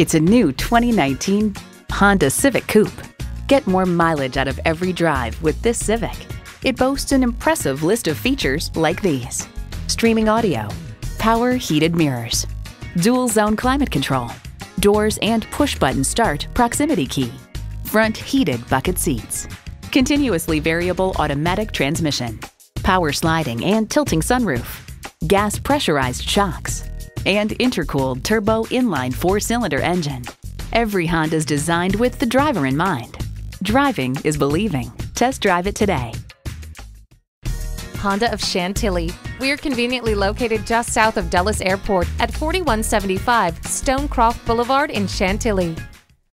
It's a new 2019 Honda Civic Coupe. Get more mileage out of every drive with this Civic. It boasts an impressive list of features like these. Streaming audio, power heated mirrors, dual zone climate control, doors and push button start proximity key, front heated bucket seats, continuously variable automatic transmission, power sliding and tilting sunroof, gas pressurized shocks, and intercooled turbo inline four-cylinder engine. Every Honda is designed with the driver in mind. Driving is believing. Test drive it today. Honda of Chantilly. We are conveniently located just south of Dulles Airport at 4175 Stonecroft Boulevard in Chantilly.